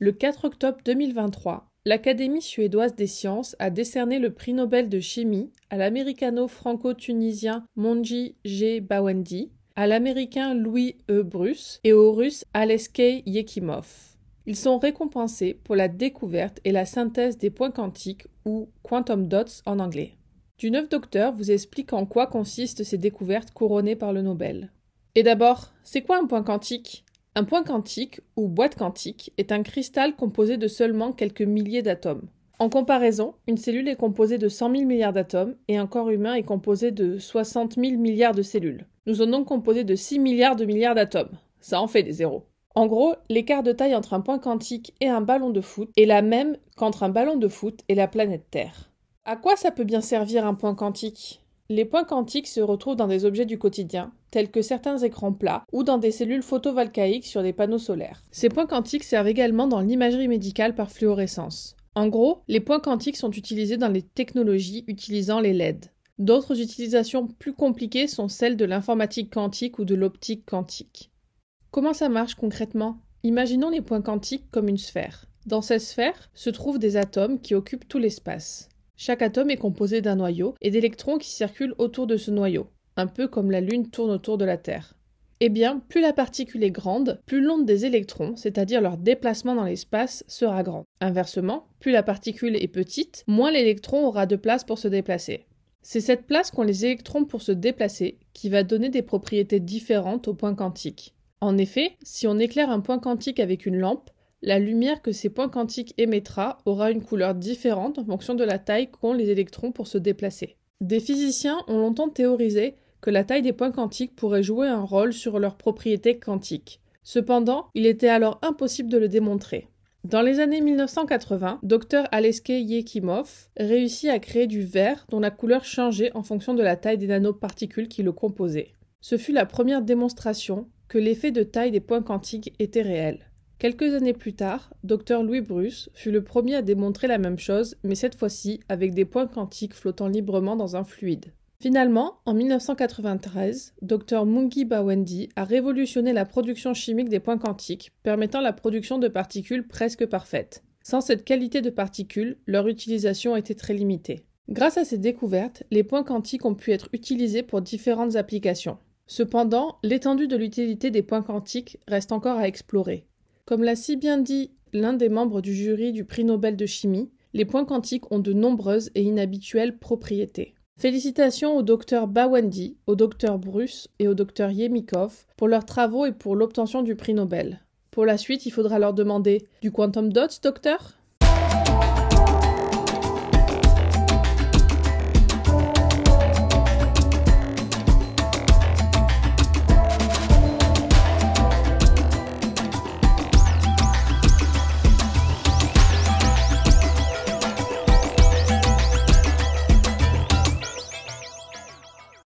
Le 4 octobre 2023, l'Académie suédoise des sciences a décerné le prix Nobel de chimie à l'américano-franco-tunisien Monji G. Bawendi, à l'américain Louis E. Bruce et au russe Aleskei Yekimov. Ils sont récompensés pour la découverte et la synthèse des points quantiques ou quantum dots en anglais. Du 9 docteur vous explique en quoi consistent ces découvertes couronnées par le Nobel. Et d'abord, c'est quoi un point quantique? Un point quantique, ou boîte quantique, est un cristal composé de seulement quelques milliers d'atomes. En comparaison, une cellule est composée de 100 000 milliards d'atomes et un corps humain est composé de 60 000 milliards de cellules. Nous sommes donc composés de 6 milliards de milliards d'atomes. Ça en fait des zéros. En gros, l'écart de taille entre un point quantique et un ballon de foot est la même qu'entre un ballon de foot et la planète Terre. À quoi ça peut bien servir un point quantique? Les points quantiques se retrouvent dans des objets du quotidien, tels que certains écrans plats ou dans des cellules photovoltaïques sur des panneaux solaires. Ces points quantiques servent également dans l'imagerie médicale par fluorescence. En gros, les points quantiques sont utilisés dans les technologies utilisant les LED. D'autres utilisations plus compliquées sont celles de l'informatique quantique ou de l'optique quantique. Comment ça marche concrètement? Imaginons les points quantiques comme une sphère. Dans cette sphère se trouvent des atomes qui occupent tout l'espace. Chaque atome est composé d'un noyau et d'électrons qui circulent autour de ce noyau, un peu comme la Lune tourne autour de la Terre. Eh bien, plus la particule est grande, plus l'onde des électrons, c'est-à-dire leur déplacement dans l'espace, sera grand. Inversement, plus la particule est petite, moins l'électron aura de place pour se déplacer. C'est cette place qu'ont les électrons pour se déplacer qui va donner des propriétés différentes au point quantique. En effet, si on éclaire un point quantique avec une lampe, la lumière que ces points quantiques émettra aura une couleur différente en fonction de la taille qu'ont les électrons pour se déplacer. Des physiciens ont longtemps théorisé que la taille des points quantiques pourrait jouer un rôle sur leurs propriétés quantiques. Cependant, il était alors impossible de le démontrer. Dans les années 1980, Dr Aleskei Yekimov réussit à créer du verre dont la couleur changeait en fonction de la taille des nanoparticules qui le composaient. Ce fut la première démonstration que l'effet de taille des points quantiques était réel. Quelques années plus tard, Dr Louis Bruce fut le premier à démontrer la même chose, mais cette fois-ci avec des points quantiques flottant librement dans un fluide. Finalement, en 1993, Dr Mungi Bawendi a révolutionné la production chimique des points quantiques, permettant la production de particules presque parfaites. Sans cette qualité de particules, leur utilisation était très limitée. Grâce à ces découvertes, les points quantiques ont pu être utilisés pour différentes applications. Cependant, l'étendue de l'utilité des points quantiques reste encore à explorer. Comme l'a si bien dit l'un des membres du jury du prix Nobel de chimie, les points quantiques ont de nombreuses et inhabituelles propriétés. Félicitations au docteur Bawendi, au docteur Bruce et au docteur Yemikov pour leurs travaux et pour l'obtention du prix Nobel. Pour la suite, il faudra leur demander du quantum dots, docteur?